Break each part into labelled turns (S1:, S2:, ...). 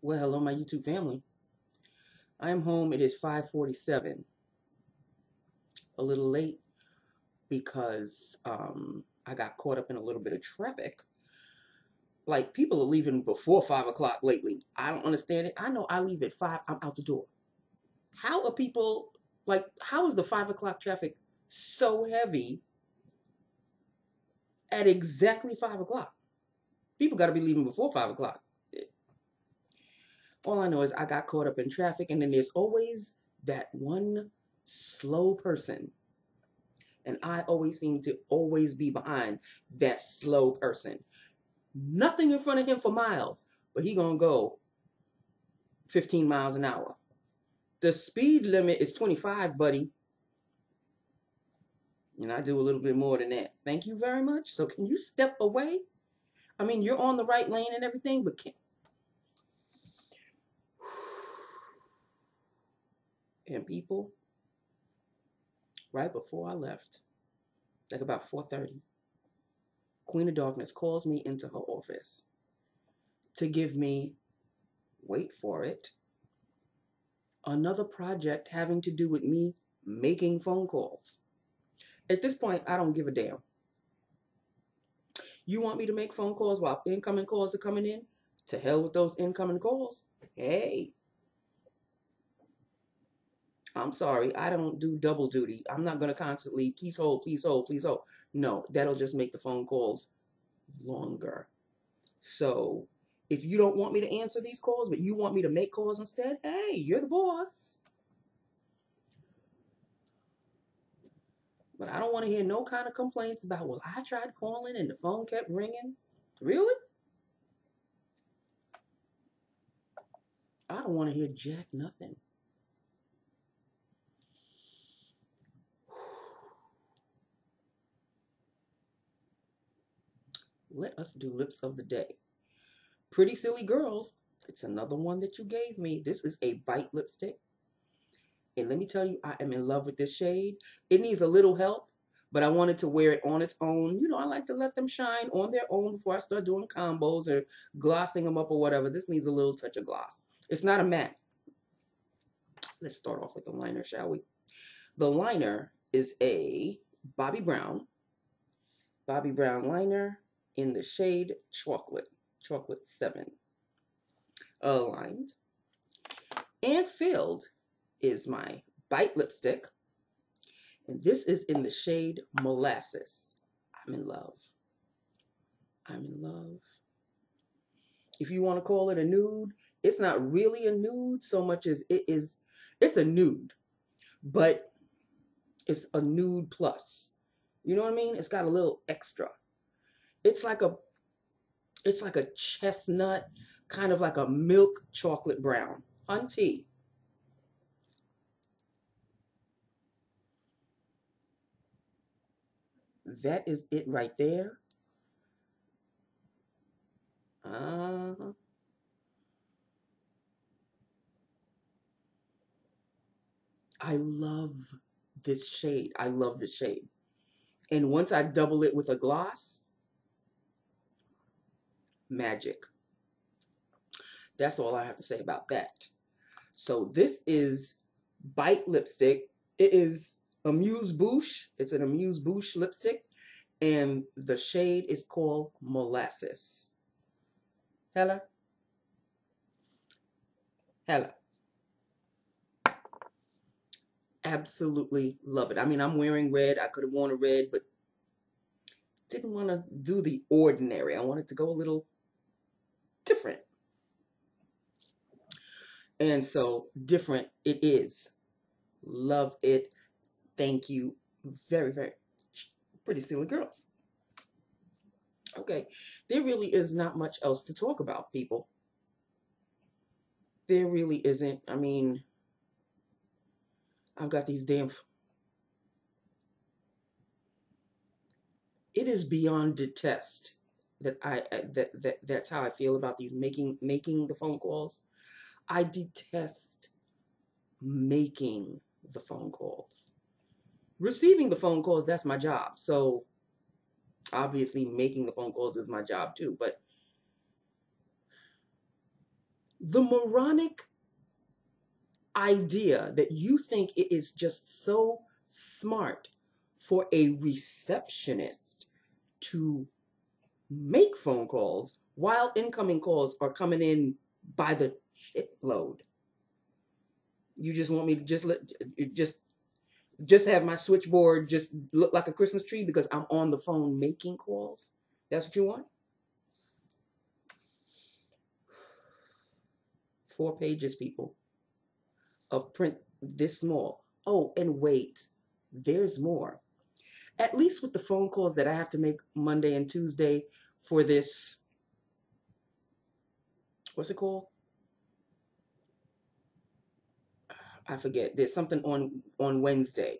S1: Well, hello, my YouTube family. I am home. It is 547. A little late because um, I got caught up in a little bit of traffic. Like, people are leaving before 5 o'clock lately. I don't understand it. I know I leave at 5. I'm out the door. How are people, like, how is the 5 o'clock traffic so heavy at exactly 5 o'clock? People got to be leaving before 5 o'clock. All I know is I got caught up in traffic, and then there's always that one slow person. And I always seem to always be behind that slow person. Nothing in front of him for miles, but he gonna go 15 miles an hour. The speed limit is 25, buddy. And I do a little bit more than that. Thank you very much. So can you step away? I mean, you're on the right lane and everything, but can and people right before I left, like about 4:30, Queen of Darkness calls me into her office to give me wait for it another project having to do with me making phone calls. At this point, I don't give a damn. You want me to make phone calls while incoming calls are coming in? To hell with those incoming calls. Hey, I'm sorry, I don't do double duty. I'm not going to constantly, please hold, please hold, please hold. No, that'll just make the phone calls longer. So if you don't want me to answer these calls, but you want me to make calls instead, hey, you're the boss. But I don't want to hear no kind of complaints about, well, I tried calling and the phone kept ringing. Really? I don't want to hear jack nothing. Let us do lips of the day. Pretty Silly Girls. It's another one that you gave me. This is a bite lipstick. And let me tell you, I am in love with this shade. It needs a little help, but I wanted to wear it on its own. You know, I like to let them shine on their own before I start doing combos or glossing them up or whatever. This needs a little touch of gloss. It's not a matte. Let's start off with the liner, shall we? The liner is a Bobbi Brown. Bobbi Brown liner in the shade Chocolate. Chocolate 7. Aligned. And filled is my Bite lipstick. And this is in the shade Molasses. I'm in love. I'm in love. If you want to call it a nude, it's not really a nude so much as it is, it's a nude, but it's a nude plus. You know what I mean? It's got a little extra. It's like a it's like a chestnut, kind of like a milk chocolate brown. Auntie. That is it right there. Uh, I love this shade. I love the shade. And once I double it with a gloss, magic. That's all I have to say about that. So this is Bite Lipstick. It is Amuse Bouche. It's an Amuse Bouche lipstick. And the shade is called Molasses. Hella? Hella. Absolutely love it. I mean, I'm wearing red. I could have worn a red, but didn't want to do the ordinary. I wanted to go a little different. And so different it is. Love it. Thank you very, very pretty silly girls. Okay, there really is not much else to talk about, people. There really isn't. I mean, I've got these damn. It is beyond detest that I uh, that that that's how I feel about these making making the phone calls. I detest making the phone calls. Receiving the phone calls, that's my job. So obviously making the phone calls is my job too, but The moronic idea that you think it is just so smart for a receptionist to make phone calls while incoming calls are coming in by the shitload. You just want me to just let just just have my switchboard just look like a Christmas tree because I'm on the phone making calls. That's what you want? Four pages, people, of print this small. Oh, and wait, there's more. At least with the phone calls that I have to make Monday and Tuesday for this, what's it called? I forget. There's something on on Wednesday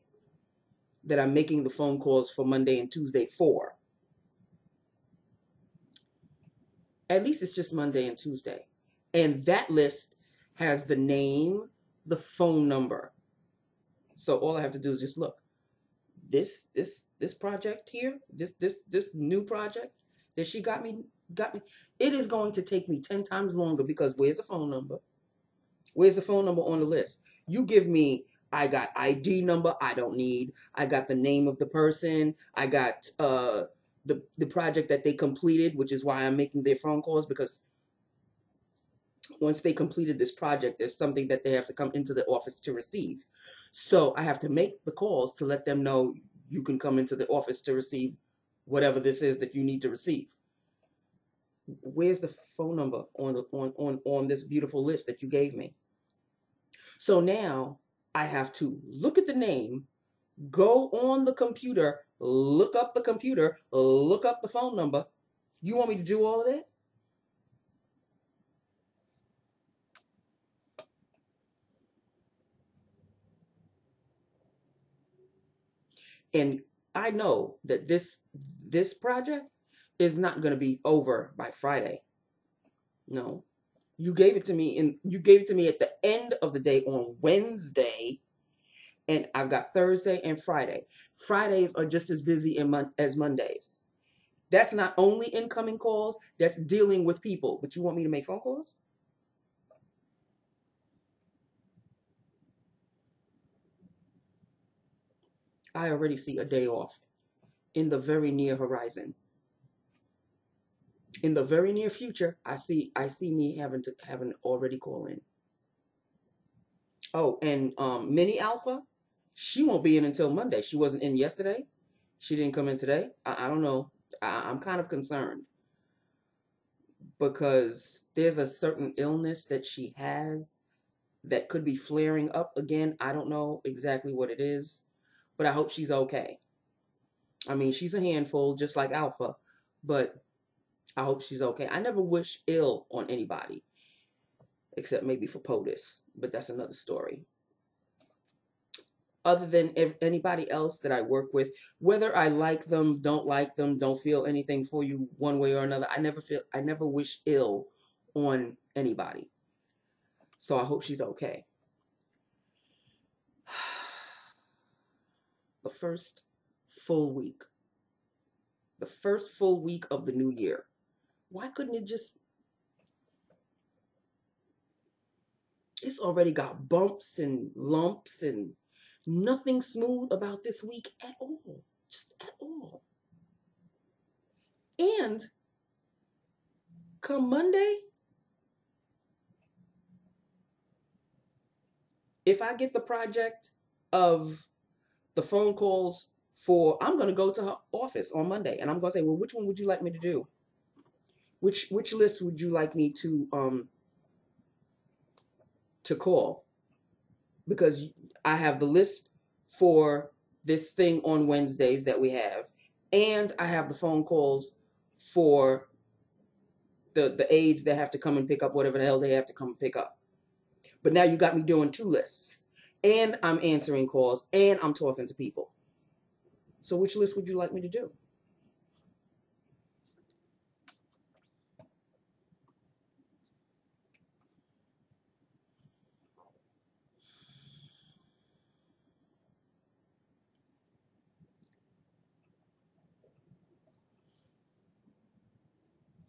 S1: that I'm making the phone calls for Monday and Tuesday for. At least it's just Monday and Tuesday. And that list has the name, the phone number. So all I have to do is just look. This this this project here, this this this new project that she got me got me, it is going to take me 10 times longer because where's the phone number? Where's the phone number on the list? You give me, I got ID number I don't need. I got the name of the person. I got uh, the, the project that they completed, which is why I'm making their phone calls because once they completed this project, there's something that they have to come into the office to receive. So I have to make the calls to let them know you can come into the office to receive whatever this is that you need to receive. Where's the phone number on on on on this beautiful list that you gave me? So now I have to look at the name, go on the computer, look up the computer, look up the phone number. You want me to do all of that? And I know that this this project is not going to be over by Friday. No, you gave it to me and you gave it to me at the end of the day on Wednesday. And I've got Thursday and Friday. Fridays are just as busy as Mondays. That's not only incoming calls, that's dealing with people. But you want me to make phone calls? I already see a day off in the very near horizon in the very near future, I see I see me having to having already call in. Oh, and um, Mini Alpha, she won't be in until Monday. She wasn't in yesterday. She didn't come in today. I, I don't know. I, I'm kind of concerned because there's a certain illness that she has that could be flaring up again. I don't know exactly what it is, but I hope she's okay. I mean, she's a handful, just like Alpha, but I hope she's okay. I never wish ill on anybody, except maybe for POTUS, but that's another story. Other than anybody else that I work with, whether I like them, don't like them, don't feel anything for you one way or another, I never feel, I never wish ill on anybody. So I hope she's okay. The first full week. The first full week of the new year. Why couldn't it just it's already got bumps and lumps and nothing smooth about this week at all. Just at all. And come Monday, if I get the project of the phone calls for, I'm going to go to her office on Monday and I'm going to say, well, which one would you like me to do? Which which list would you like me to um to call? Because I have the list for this thing on Wednesdays that we have, and I have the phone calls for the the aides that have to come and pick up whatever the hell they have to come and pick up. But now you got me doing two lists, and I'm answering calls, and I'm talking to people. So which list would you like me to do?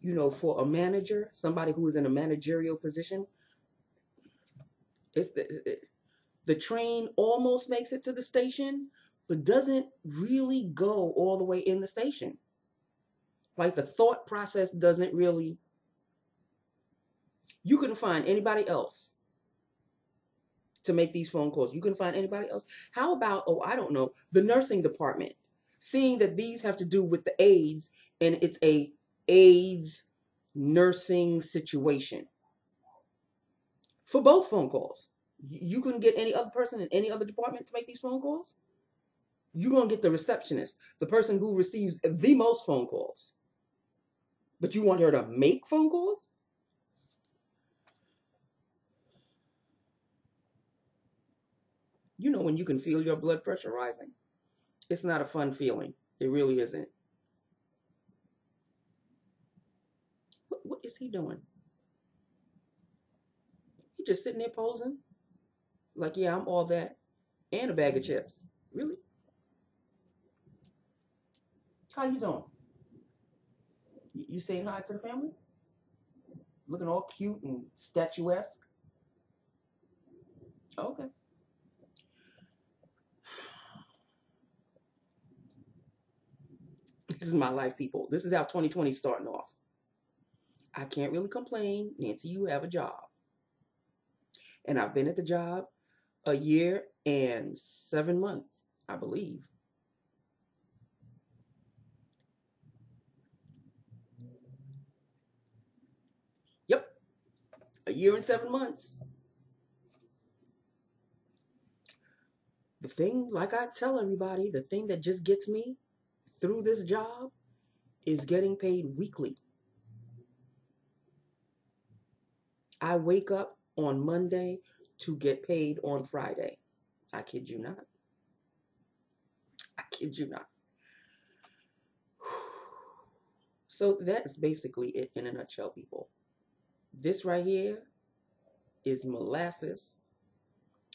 S1: you know, for a manager, somebody who is in a managerial position, it's the it, the train almost makes it to the station, but doesn't really go all the way in the station. Like the thought process doesn't really. You couldn't find anybody else to make these phone calls. You can find anybody else. How about, oh, I don't know, the nursing department, seeing that these have to do with the aides and it's a aides nursing situation for both phone calls. You couldn't get any other person in any other department to make these phone calls. You're going to get the receptionist, the person who receives the most phone calls. But you want her to make phone calls? You know when you can feel your blood pressure rising? It's not a fun feeling. It really isn't. What, what is he doing? He just sitting there posing? Like, yeah, I'm all that. And a bag of mm-hmm. chips. Really? How you doing? You saying hi to the family? Looking all cute and statuesque? Okay. This is my life, people. This is how 2020 is starting off. I can't really complain. Nancy, you have a job. And I've been at the job a year and seven months, I believe. Yep, a year and seven months. The thing, like I tell everybody, the thing that just gets me through this job is getting paid weekly. I wake up on Monday to get paid on Friday. I kid you not. I kid you not. So that's basically it in a nutshell, people. This right here is molasses,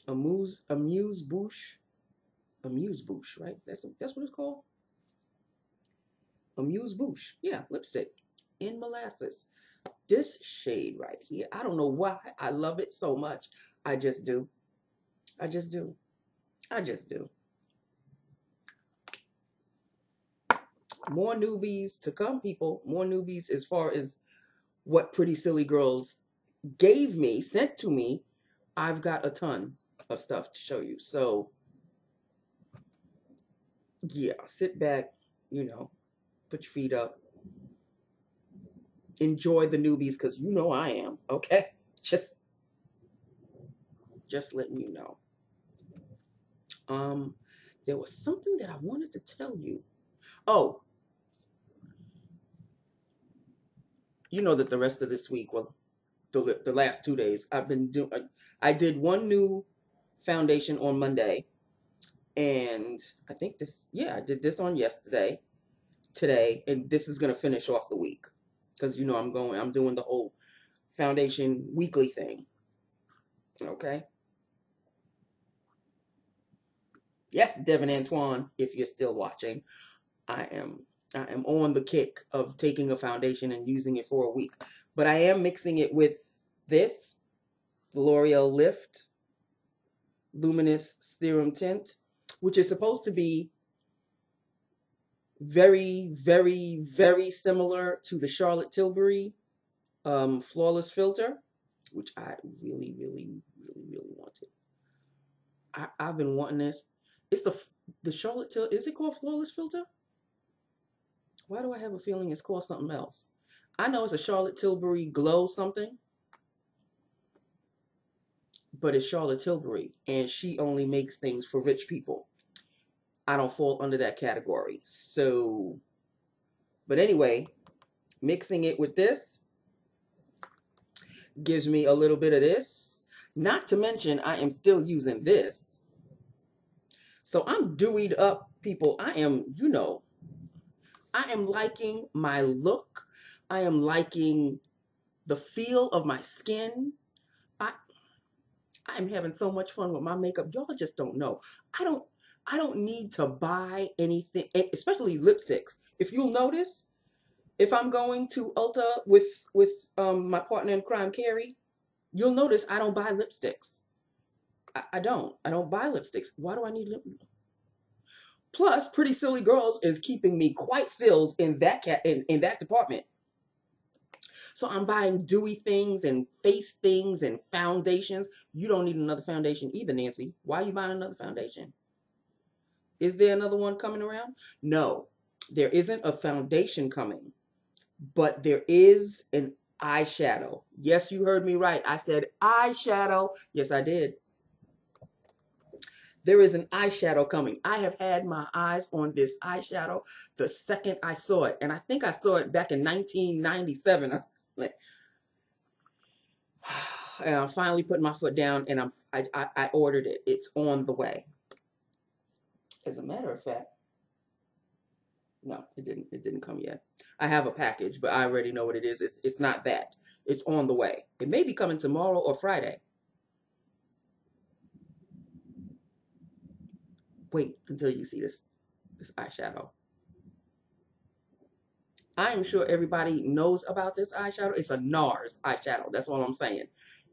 S1: amuse, amuse bouche, amuse bouche, right? That's that's what it's called. Amuse Bouche. Yeah, lipstick in molasses. This shade right here, I don't know why I love it so much. I just do. I just do. I just do. More newbies to come, people. More newbies as far as what Pretty Silly Girls gave me, sent to me. I've got a ton of stuff to show you. So, yeah, sit back, you know, put your feet up. Enjoy the newbies because you know I am, okay? Just just letting you know. Um, there was something that I wanted to tell you. Oh, you know that the rest of this week, well, the the last two days, I've been doing. I did one new foundation on Monday, and I think this, yeah, I did this on yesterday, today, and this is going to finish off the week because you know I'm going, I'm doing the whole foundation weekly thing. Okay. Yes, Devin Antoine, if you're still watching, I am I am on the kick of taking a foundation and using it for a week. But I am mixing it with this, L'Oreal Lift Luminous Serum Tint, which is supposed to be very, very, very similar to the Charlotte Tilbury um, Flawless Filter, which I really, really, really, really wanted. I, I've been wanting this. It's the the Charlotte Tilbury. Is it called Flawless Filter? Why do I have a feeling it's called something else? I know it's a Charlotte Tilbury Glow something, but it's Charlotte Tilbury, and she only makes things for rich people. I don't fall under that category. So, but anyway, mixing it with this gives me a little bit of this. Not to mention, I am still using this. So I'm dewied up, people. I am, you know, I am liking my look. I am liking the feel of my skin. I I'm having so much fun with my makeup. Y'all just don't know. I don't I don't need to buy anything, especially lipsticks. If you'll notice, If I'm going to Ulta with with um, my partner in crime, Carrie, you'll notice I don't buy lipsticks. I, I don't. I don't buy lipsticks. Why do I need lip? Plus, Pretty Silly Girls is keeping me quite filled in that cat in, in that department. So I'm buying dewy things and face things and foundations. You don't need another foundation either, Nancy. Why are you buying another foundation? Is there another one coming around? No, there isn't a foundation coming, but there is an eyeshadow. Yes, you heard me right. I said eyeshadow. Yes, I did. There is an eyeshadow coming. I have had my eyes on this eyeshadow the second I saw it. And I think I saw it back in 1997. and I'm finally putting my foot down and I'm I, I, I ordered it. It's on the way. As a matter of fact, no, it didn't. It didn't come yet. I have a package, but I already know what it is. It's it's not that. It's on the way. It may be coming tomorrow or Friday. Wait until you see this this eyeshadow. I am sure everybody knows about this eyeshadow. It's a NARS eyeshadow. That's all I'm saying.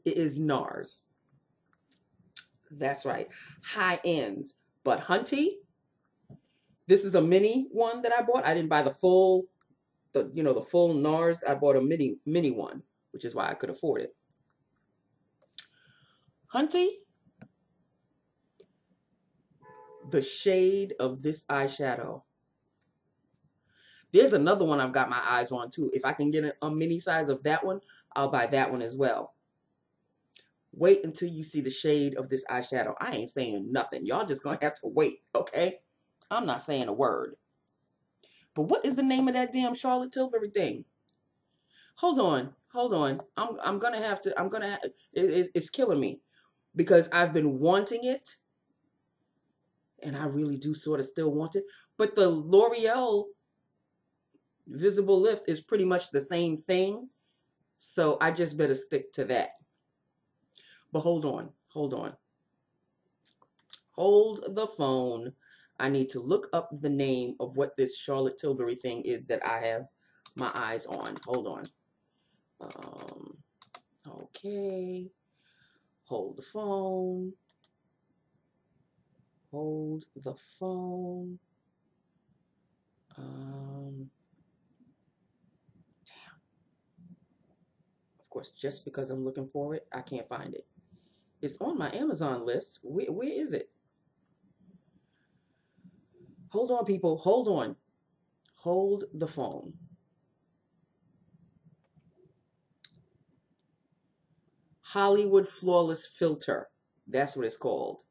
S1: It is NARS. That's right. High end. But Hunty, this is a mini one that I bought. I didn't buy the full, the you know, the full NARS. I bought a mini mini one, which is why I could afford it. Hunty, the shade of this eyeshadow. There's another one I've got my eyes on too. If I can get a, mini size of that one, I'll buy that one as well. Wait until you see the shade of this eyeshadow. I ain't saying nothing. Y'all just gonna have to wait, okay? I'm not saying a word. But what is the name of that damn Charlotte Tilbury thing? Hold on, hold on. I'm I'm gonna have to. I'm gonna. Have, it, it's killing me because I've been wanting it, and I really do sort of still want it. But the L'Oreal Visible Lift is pretty much the same thing, so I just better stick to that. But hold on, hold on. Hold the phone. I need to look up the name of what this Charlotte Tilbury thing is that I have my eyes on. Hold on. Um, okay. Hold the phone. Hold the phone. Um, damn. Of course, just because I'm looking for it, I can't find it. It's on my Amazon list. Where, where is it? Hold on, people. Hold on. Hold the phone. Hollywood Flawless Filter. That's what it's called.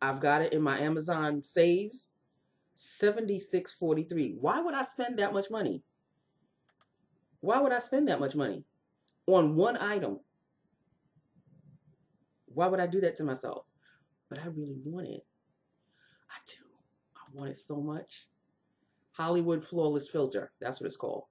S1: I've got it in my Amazon saves. 76.43. Why would I spend that much money? Why would I spend that much money on one item? Why would I do that to myself? But I really want it. I do. I want it so much. Hollywood Flawless Filter. That's what it's called.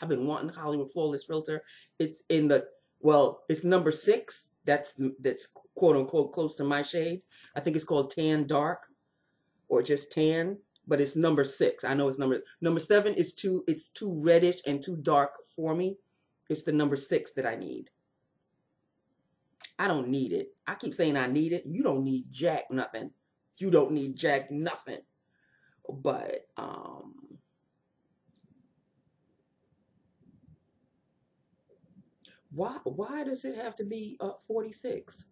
S1: I've been wanting Hollywood Flawless Filter. It's in the well, it's number six. That's that's quote unquote close to my shade. I think it's called Tan Dark or just tan, but it's number six. I know it's number number seven is too it's too reddish and too dark for me. It's the number six that I need. I don't need it. I keep saying I need it. You don't need jack nothing. You don't need jack nothing. But um why why does it have to be uh, 46?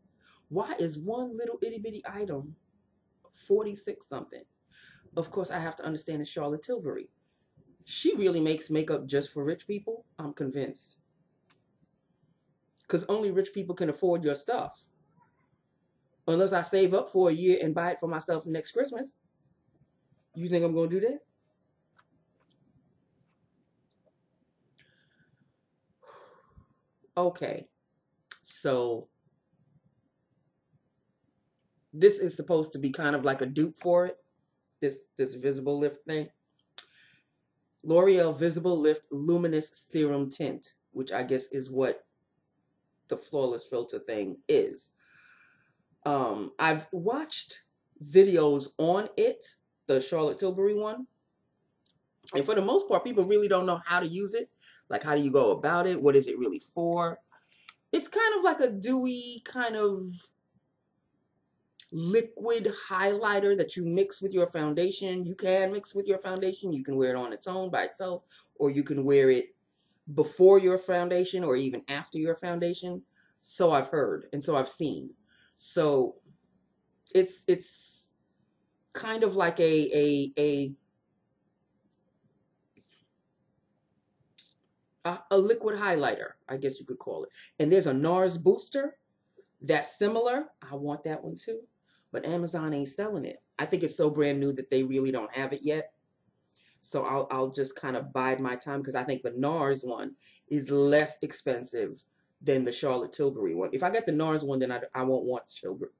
S1: Why is one little itty bitty item 46 something? Of course, I have to understand it's Charlotte Tilbury. She really makes makeup just for rich people. I'm convinced because only rich people can afford your stuff. Unless I save up for a year and buy it for myself next Christmas. You think I'm going to do that? Okay. So this is supposed to be kind of like a dupe for it. This this visible lift thing. L'Oreal Visible Lift Luminous Serum Tint, which I guess is what the flawless filter thing is. Um, I've watched videos on it, the Charlotte Tilbury one, And for the most part, people really don't know how to use it. Like, how do you go about it? What is it really for? It's kind of like a dewy kind of liquid highlighter that you mix with your foundation. You can mix with your foundation. You can wear it on its own by itself, or you can wear it before your foundation or even after your foundation. So I've heard and so I've seen. So it's it's kind of like a a a a, a liquid highlighter, I guess you could call it. And there's a NARS booster that's similar. I want that one too. But Amazon ain't selling it. I think it's so brand new that they really don't have it yet. So I'll I'll just kind of bide my time because I think the NARS one is less expensive than the Charlotte Tilbury one. If I get the NARS one, then I, I won't want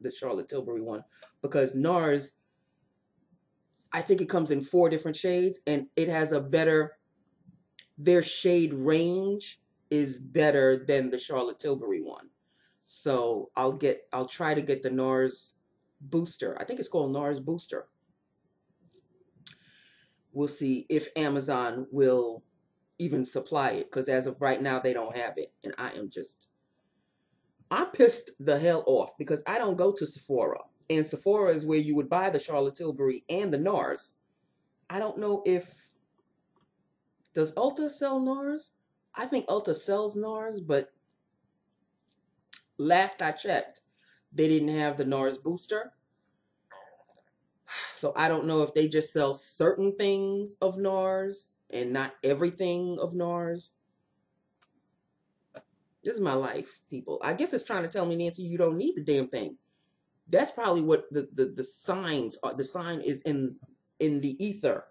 S1: the Charlotte Tilbury one because NARS, I think it comes in four different shades and it has a better, their shade range is better than the Charlotte Tilbury one. So I'll get, I'll try to get the NARS booster. I think it's called NARS booster. We'll see if Amazon will even supply it because as of right now they don't have it and i am just i'm pissed the hell off because i don't go to sephora and sephora is where you would buy the charlotte tilbury and the nars i don't know if does ulta sell nars i think ulta sells nars but last i checked they didn't have the nars booster so i don't know if they just sell certain things of nars and not everything of NARS. This is my life, people. I guess it's trying to tell me, Nancy, you don't need the damn thing. That's probably what the, the, the signs are. The sign is in in the ether.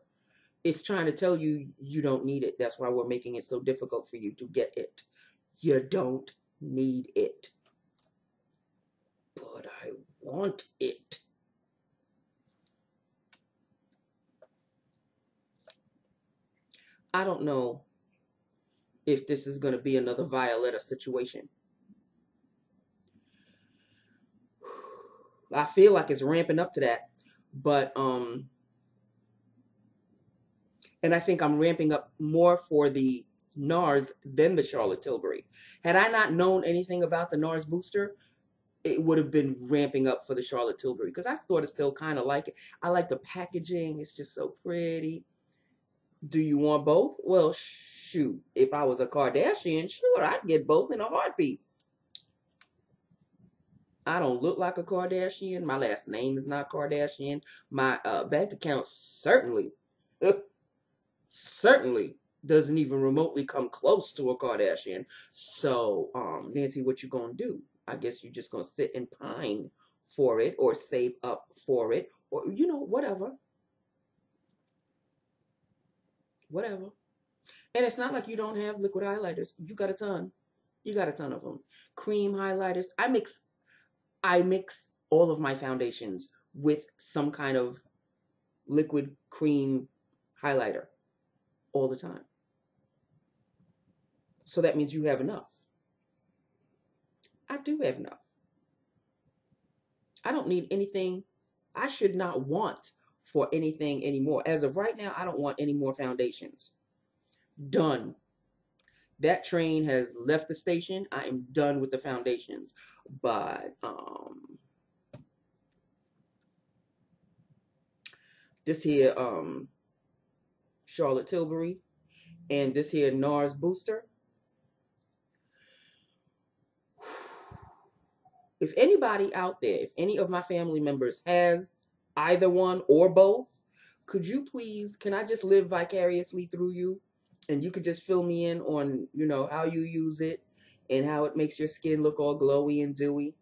S1: It's trying to tell you you don't need it. That's why we're making it so difficult for you to get it. You don't need it. But I want it. I don't know if this is going to be another Violetta situation. I feel like it's ramping up to that, but um and I think I'm ramping up more for the NARS than the Charlotte Tilbury. Had I not known anything about the NARS booster, it would have been ramping up for the Charlotte Tilbury because I sort of still kind of like it. I like the packaging. It's just so pretty. Do you want both? Well, shoot. If I was a Kardashian, sure, I'd get both in a heartbeat. I don't look like a Kardashian. My last name is not Kardashian. My uh, bank account certainly, certainly doesn't even remotely come close to a Kardashian. So, um, Nancy, what you gonna do? I guess you're just gonna sit and pine for it, or save up for it, or you know, whatever whatever. And it's not like you don't have liquid highlighters. You got a ton. You got a ton of them. Cream highlighters. I mix I mix all of my foundations with some kind of liquid cream highlighter all the time. So that means you have enough. I do have enough. I don't need anything. I should not want for anything anymore. As of right now, I don't want any more foundations. Done. That train has left the station. I am done with the foundations. But um this here um Charlotte Tilbury and this here NARS booster. If anybody out there, if any of my family members has either one or both, could you please, can I just live vicariously through you? And you could just fill me in on, you know, how you use it and how it makes your skin look all glowy and dewy.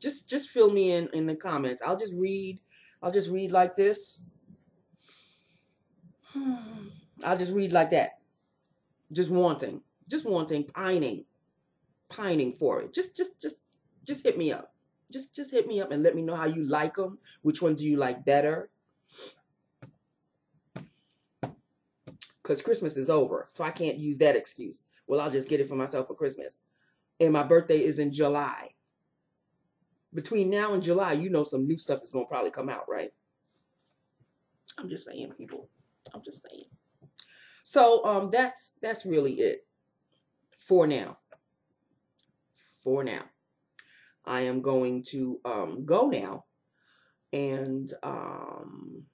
S1: Just just fill me in in the comments. I'll just read. I'll just read like this. I'll just read like that. Just wanting. Just wanting, pining. Pining for it. Just just just just hit me up just just hit me up and let me know how you like them. Which one do you like better? Because Christmas is over, so I can't use that excuse. Well, I'll just get it for myself for Christmas. And my birthday is in July. Between now and July, you know some new stuff is going to probably come out, right? I'm just saying, people. I'm just saying. So um that's that's really it for now. For now. I am going to um go now and um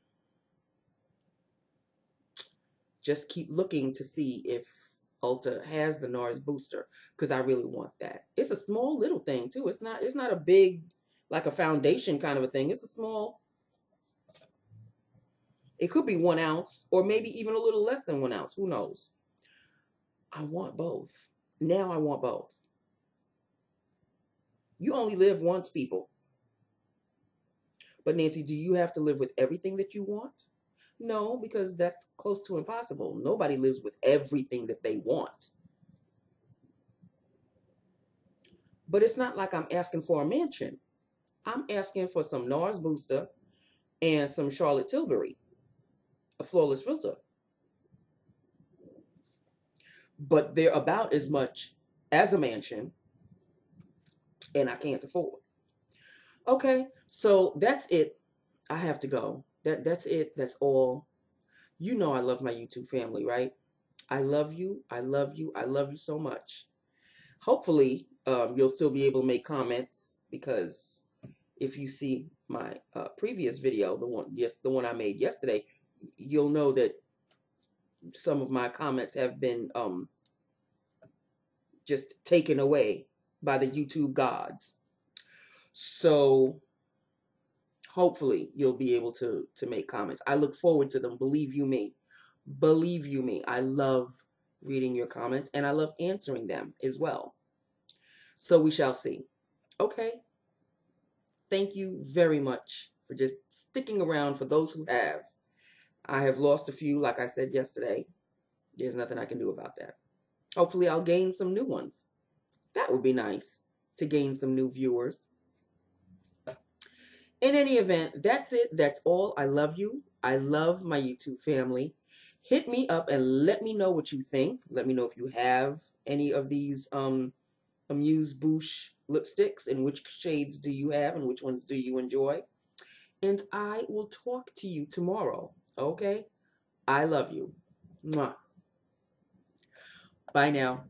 S1: just keep looking to see if Ulta has the NARS booster because I really want that. It's a small little thing too. It's not it's not a big like a foundation kind of a thing. It's a small it could be one ounce or maybe even a little less than one ounce. Who knows? I want both. Now I want both. You only live once, people. But Nancy, do you have to live with everything that you want? No, because that's close to impossible. Nobody lives with everything that they want. But it's not like I'm asking for a mansion. I'm asking for some NARS booster and some Charlotte Tilbury, a flawless filter. But they're about as much as a mansion, and I can't afford. Okay, so that's it. I have to go. That that's it. That's all. You know I love my YouTube family, right? I love you. I love you. I love you so much. Hopefully, um, you'll still be able to make comments because if you see my uh, previous video, the one yes, the one I made yesterday, you'll know that some of my comments have been um, just taken away by the YouTube gods. So hopefully you'll be able to to make comments. I look forward to them. Believe you me. Believe you me. I love reading your comments and I love answering them as well. So we shall see. Okay. Thank you very much for just sticking around for those who have. I have lost a few, like I said yesterday. There's nothing I can do about that. Hopefully, I'll gain some new ones. That would be nice to gain some new viewers. In any event, that's it. That's all. I love you. I love my YouTube family. Hit me up and let me know what you think. Let me know if you have any of these um, Amuse Bouche lipsticks and which shades do you have and which ones do you enjoy. And I will talk to you tomorrow. Okay? I love you. Mwah. Bye now.